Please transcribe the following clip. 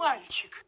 мальчик.